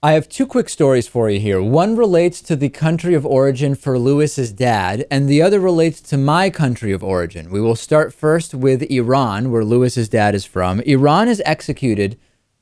I have two quick stories for you here. One relates to the country of origin for Lewis's dad, and the other relates to my country of origin. We will start first with Iran, where Lewis's dad is from. Iran has executed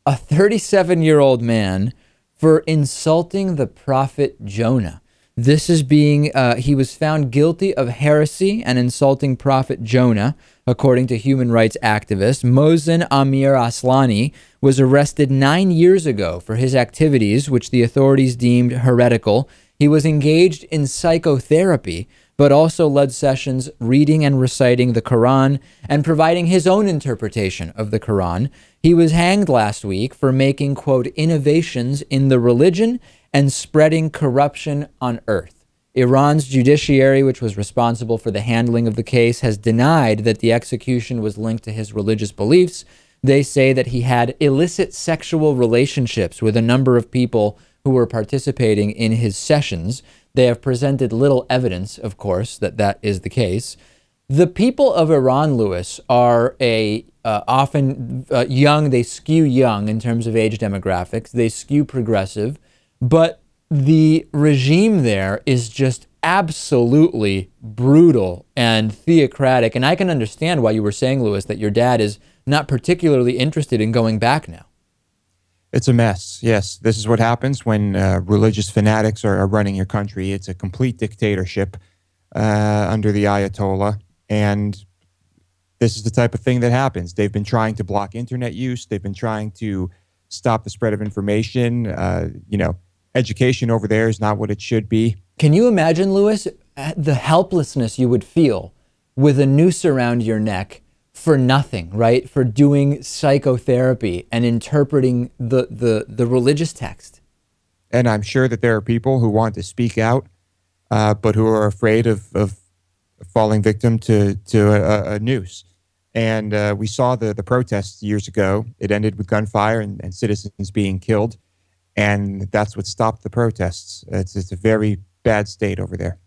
a 37 year old man for insulting the prophet Jonah. This is being, uh, he was found guilty of heresy and insulting Prophet Jonah, according to human rights activist Mohsen Amir Aslani, was arrested nine years ago for his activities, which the authorities deemed heretical. He was engaged in psychotherapy, but also led sessions reading and reciting the Quran and providing his own interpretation of the Quran. He was hanged last week for making, quote, innovations in the religion and spreading corruption on earth. Iran's judiciary, which was responsible for the handling of the case, has denied that the execution was linked to his religious beliefs. They say that he had illicit sexual relationships with a number of people who were participating in his sessions. They have presented little evidence, of course, that that is the case. The people of Iran, Lewis, are a uh, often uh, young. They skew young in terms of age demographics. They skew progressive. But the regime there is just absolutely brutal and theocratic. And I can understand why you were saying, Lewis, that your dad is not particularly interested in going back now. It's a mess. Yes, this is what happens when uh, religious fanatics are, are, running your country. It's a complete dictatorship uh, under the Ayatollah. And this is the type of thing that happens. They've been trying to block internet use, they've been trying to stop the spread of information. Uh, you know, education over there is not what it should be. Can you imagine, Lewis, the helplessness you would feel with a noose around your neck for nothing, right? For doing psychotherapy and interpreting the, the, the religious text. And I'm sure that there are people who want to speak out, uh, but who are afraid of, of falling victim to, to a, a noose. And uh, we saw the, the protests years ago. It ended with gunfire and, and citizens being killed and that's what stopped the protests. It's, it's a very bad state over there.